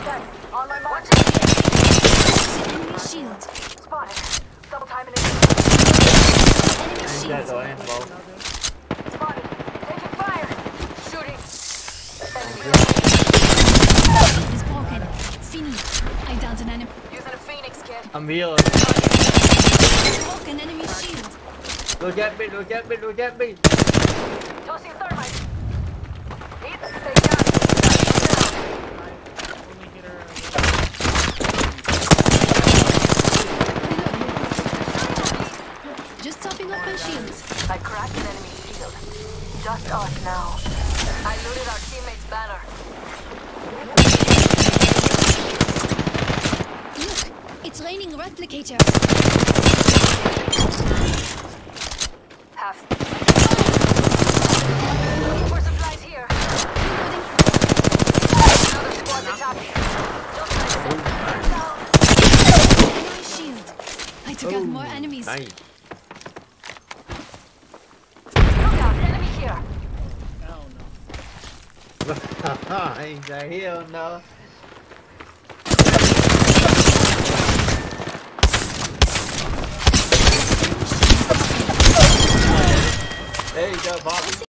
On my mark. Enemy shield. Spotted. Double time it. Enemy shield. rồi em bầu Spotted. Taking fire. Shooting. Enemy is broken. Fini. I downed an enemy. using a phoenix kit. Âm biết rồi Broken enemy shield. Đồ chết đi, đồ chết đi, đồ chết đi Tossing thermite. Shields. I cracked an enemy shield. Just us now. I looted our teammate's banner. Look, it's raining replicators. Half. Looking for supplies here. Another squad's attacking. Just like that. Enemy shield. I took out oh, more enemies. Đây Anh ra hiểu nó There you go, Bobby.